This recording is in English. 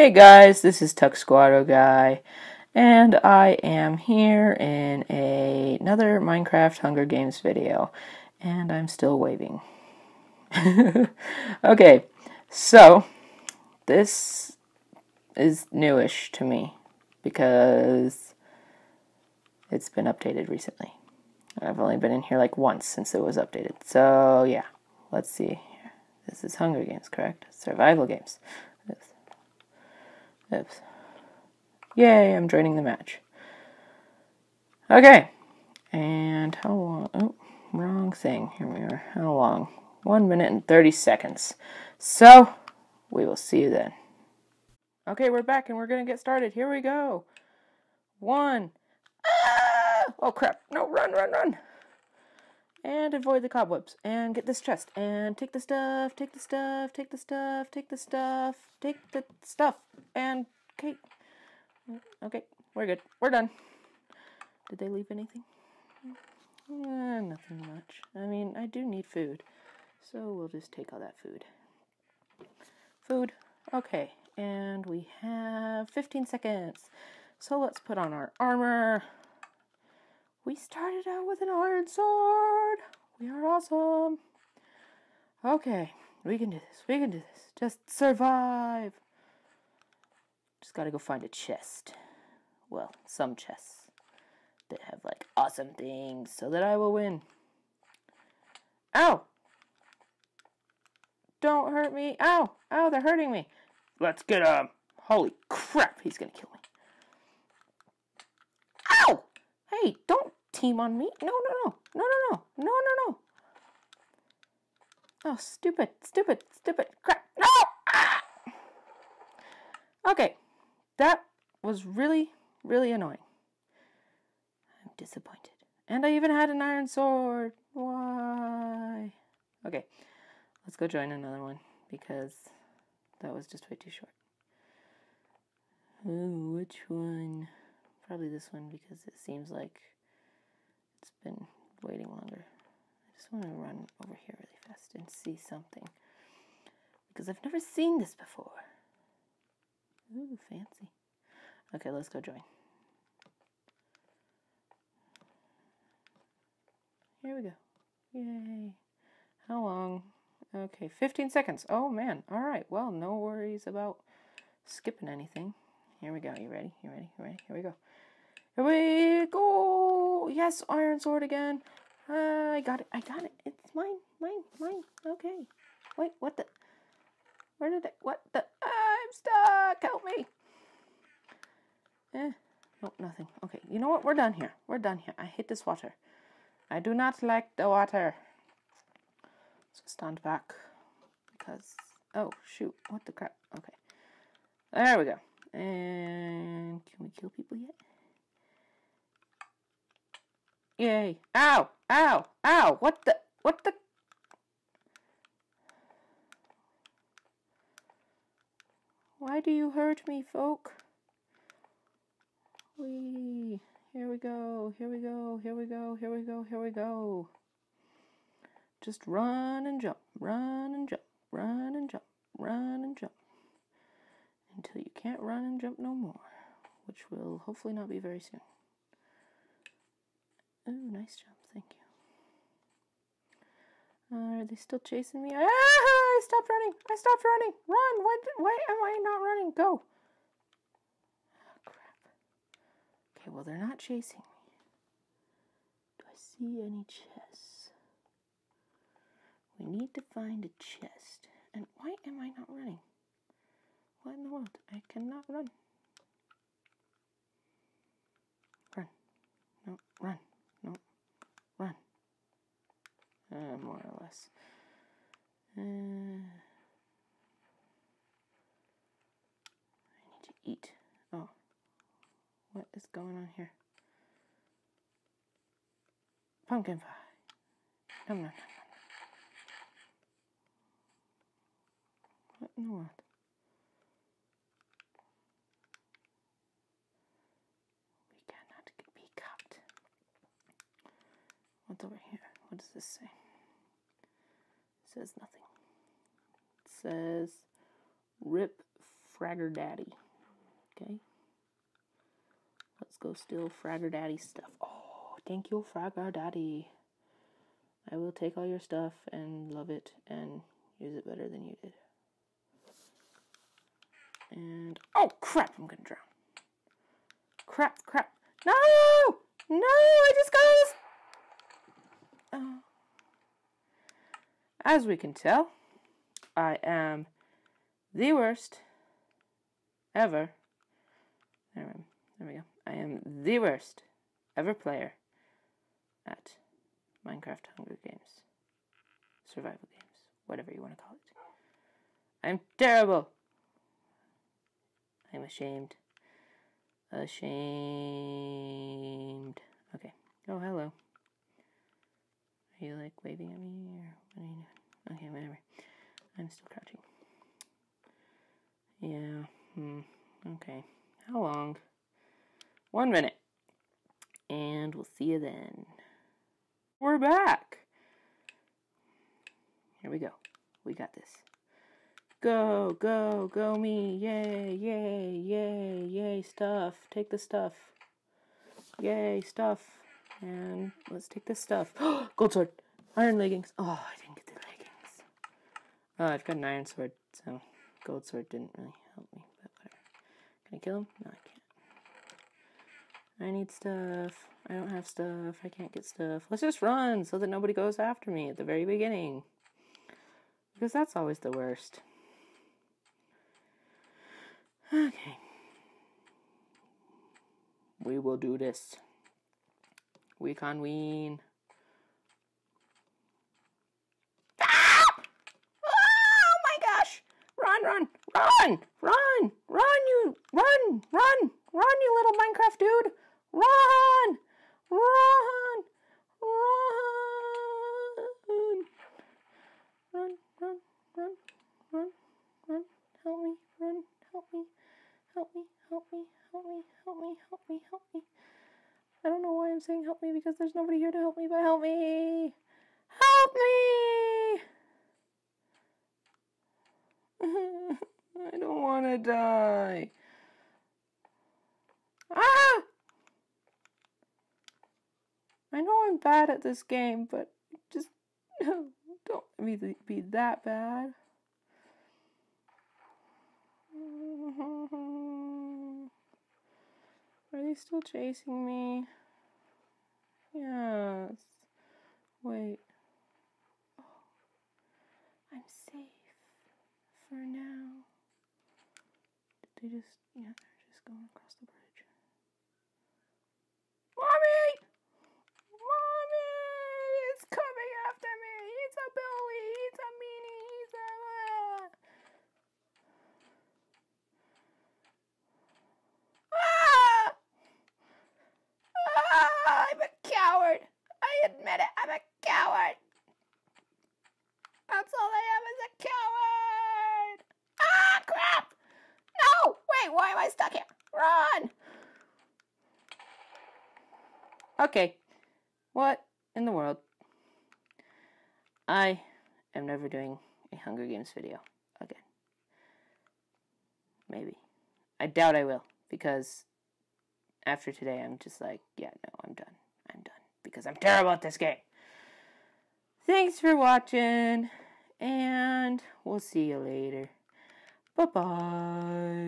Hey guys, this is Tuxquadoguy, and I am here in a, another Minecraft Hunger Games video, and I'm still waving. okay, so this is newish to me because it's been updated recently. I've only been in here like once since it was updated. So yeah, let's see. This is Hunger Games, correct? Survival games. Oops. Yay, I'm joining the match. Okay. And how long? Oh, wrong thing. Here we are. How long? One minute and 30 seconds. So, we will see you then. Okay, we're back and we're going to get started. Here we go. One. Ah! Oh, crap. No, run, run, run. And avoid the cobwebs. And get this chest. And take the stuff, take the stuff, take the stuff, take the stuff, take the stuff. And, okay. Okay, we're good. We're done. Did they leave anything? Eh, nothing much. I mean, I do need food. So we'll just take all that food. Food. Okay, and we have 15 seconds. So let's put on our armor. We started out with an iron sword. We are awesome. Okay, we can do this. We can do this. Just survive. Just gotta go find a chest. Well, some chests that have like awesome things so that I will win. Ow! Don't hurt me. Ow! Ow, they're hurting me. Let's get him. Holy crap, he's gonna kill me. Ow! Hey, don't team on me. No, no, no. No, no, no. No, no, no. Oh, stupid, stupid, stupid. Crap. No! Ah! Okay. That was really, really annoying. I'm disappointed. And I even had an iron sword. Why? Okay. Let's go join another one because that was just way too short. Ooh, which one? Probably this one because it seems like it's been waiting longer. I just want to run over here really fast and see something. Because I've never seen this before. Ooh, fancy. Okay, let's go join. Here we go. Yay. How long? Okay, 15 seconds. Oh, man. All right. Well, no worries about skipping anything. Here we go. You ready? You ready? You ready? Here we go. Here we go. Yes, iron sword again. Uh, I got it. I got it. It's mine. Mine. Mine. Okay. Wait, what the? Where did it? What the? I'm stuck. Help me. Eh. Nope, nothing. Okay, you know what? We're done here. We're done here. I hate this water. I do not like the water. Let's stand back. Because, oh, shoot. What the crap? Okay. There we go. And can we kill people yet? Yay. Ow! Ow! Ow! What the? What the? Why do you hurt me, folk? Wee. Here we go. Here we go. Here we go. Here we go. Here we go. Just run and jump. Run and jump. Run and jump. Run and jump. Until you can't run and jump no more. Which will hopefully not be very soon. Ooh, nice jump. Thank you. Uh, are they still chasing me? Ah! I stopped running. I stopped running. Run. Why, why am I not running? Go. Oh, crap. Okay, well, they're not chasing me. Do I see any chests? We need to find a chest. And why am I not running? What in the world? I cannot. Run. Run. No, run. Uh, more or less. Uh, I need to eat. Oh. What is going on here? Pumpkin pie. Nom nom nom. What in the world? We cannot be caught. What's over here? What does this say? It says nothing. It says Rip Fragger Daddy. Okay. Let's go steal Fragger Daddy stuff. Oh, thank you, Fragger Daddy. I will take all your stuff and love it and use it better than you did. And oh crap, I'm gonna drown. Crap, crap. No! No, I just got this. Oh. As we can tell, I am the worst ever. There we go. I am the worst ever player at Minecraft Hunger Games. Survival games. Whatever you want to call it. I'm terrible. I'm ashamed. Ashamed. Okay. Oh, hello. Are you like waving at me or what are you doing? Okay, whatever. I'm still crouching. Yeah. Hmm. Okay. How long? One minute. And we'll see you then. We're back. Here we go. We got this. Go, go, go me. Yay, yay, yay, yay, stuff. Take the stuff. Yay, stuff. And let's take this stuff. Gold sword. Iron leggings. Oh, I didn't get the leggings. Oh, I've got an iron sword, so gold sword didn't really help me, but whatever. Can I kill him? No, I can't. I need stuff. I don't have stuff. I can't get stuff. Let's just run so that nobody goes after me at the very beginning. Because that's always the worst. Okay. We will do this. We can win. Ah! Oh my gosh! Run, run, run, run, run, you, run, run, run, you little Minecraft dude! Run! Run! Run, run, run, run, run, help me, run, help me, help me, help me, help me, help me, help me, help me. I don't know why Saying help me because there's nobody here to help me, but help me! Help me! I don't want to die. Ah! I know I'm bad at this game, but just don't be that bad. Are they still chasing me? Yes. Wait. Oh, I'm safe for now. Did they just, yeah, they're just going across the bridge. Mommy! Mommy! It's coming after me! It's a bully! It's a meanie! It's a. Ah! Ah! I'm a coward! I admit it, I'm a coward! That's all I am is a coward! Ah, crap! Why am I stuck here? Run! Okay. What in the world? I am never doing a Hunger Games video again. Maybe. I doubt I will because after today I'm just like, yeah, no, I'm done. I'm done because I'm terrible at this game. Thanks for watching and we'll see you later. Bye bye.